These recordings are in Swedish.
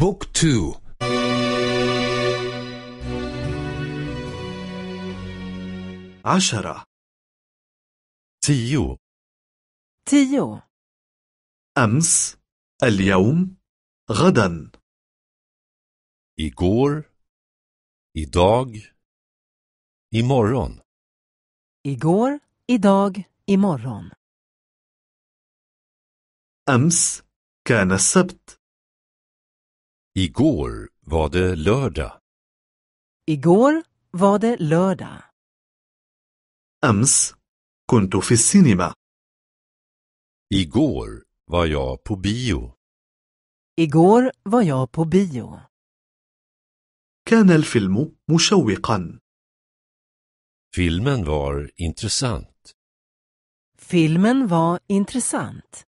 بوك تو. عشرة. تيو. تيو. أمس. اليوم. غدا. إيغور. إيداغ. إيمورون. إيغور إيداغ إيمورون. أمس. كان السبت. igår var det lördag, Igår var det lördag. أمس كنت في السينما igår var jag på bio, Igår var jag på bio. كان الفيلم مشوقا filmen var intressant, Filmen var intressant.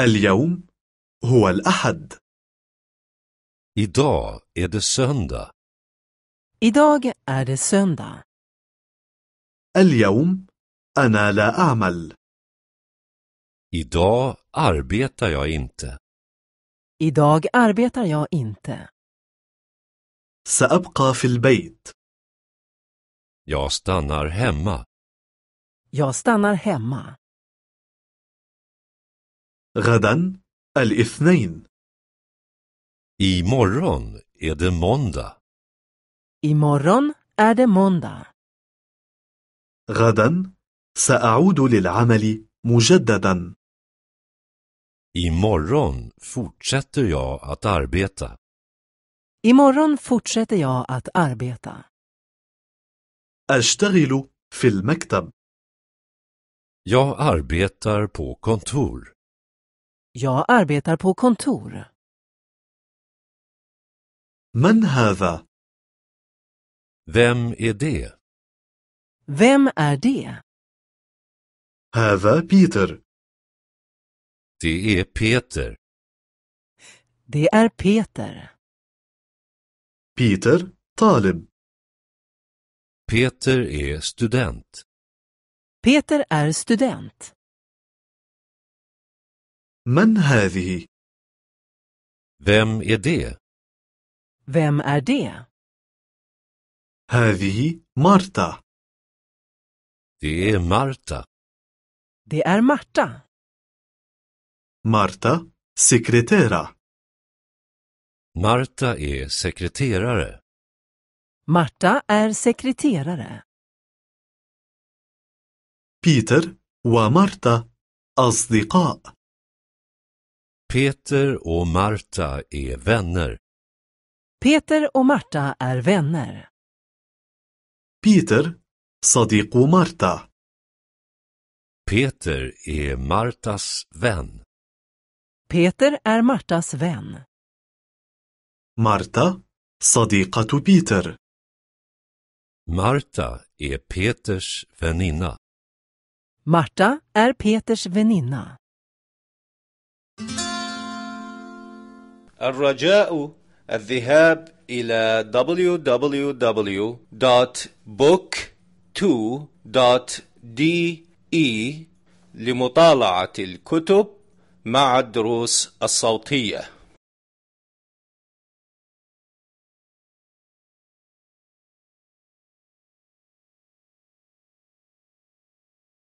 اليوم هو الأحد idag är det söndag, Idag är det söndag. اليوم أنا لا أعمل idag arbetar jag inte, Idag arbetar jag inte. سأبقى في البيت jag stannar hemma, Jag stannar hemma. غدا الاثنين imorgon är det måndag, Imorgon är det måndag. غدا سأعود للعمل مجددا imorgon fortsätter jag att arbeta. Imorgon fortsätter jag att arbeta. أشتغل في المكتب Jag arbetar på kontor. Jag arbetar på kontor. من هذا؟ Vem är det? Vem är det? هذا بيتر Det är Peter. Det är Peter. بيتر طالب Peter är student. Peter är student. من هذه؟ Vem är det? Vem är det? هذه مارتا Det är Marta. Det är Marta. مارتا سكرتيرة Marta är sekreterare. Marta är sekreterare. بيتر ومارتا أصدقاء Peter och Marta är vänner. Peter och Marta är vänner. بيتر صديق مارتا Peter är Martas vän. Peter är Martas vän. مارتا صديقة بيتر Marta är Peters väninna. Marta är Peters väninna. الرجاء الذهاب إلى www.book2.de لمطالعة الكتب مع الدروس الصوتية.